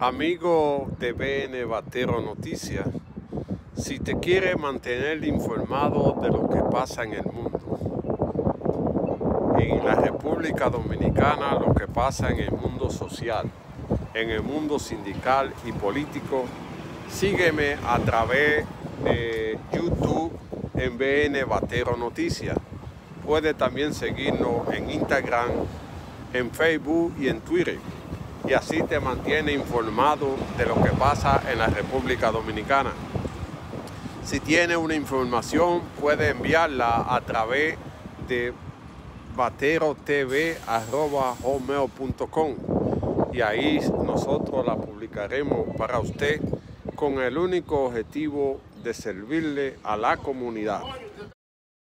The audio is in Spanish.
Amigo de BN Batero Noticias, si te quiere mantener informado de lo que pasa en el mundo, en la República Dominicana, lo que pasa en el mundo social, en el mundo sindical y político, sígueme a través de YouTube en BN Batero Noticias. Puede también seguirnos en Instagram, en Facebook y en Twitter y así te mantiene informado de lo que pasa en la República Dominicana. Si tiene una información puede enviarla a través de baterotv.com y ahí nosotros la publicaremos para usted con el único objetivo de servirle a la comunidad.